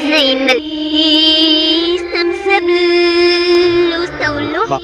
زين. سمسم لو سولو